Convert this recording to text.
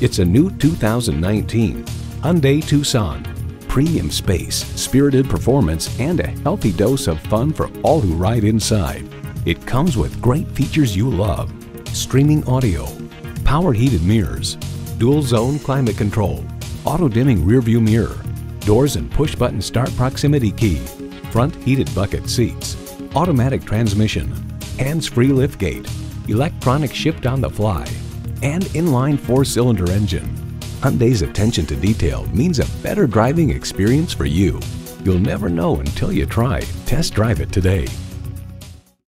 It's a new 2019 Hyundai Tucson. Premium space, spirited performance, and a healthy dose of fun for all who ride inside. It comes with great features you love. Streaming audio, power heated mirrors, dual zone climate control, auto dimming rearview mirror, doors and push button start proximity key, front heated bucket seats, automatic transmission, hands-free liftgate, electronic shift on the fly, and inline four-cylinder engine. Hyundai's attention to detail means a better driving experience for you. You'll never know until you try. Test drive it today.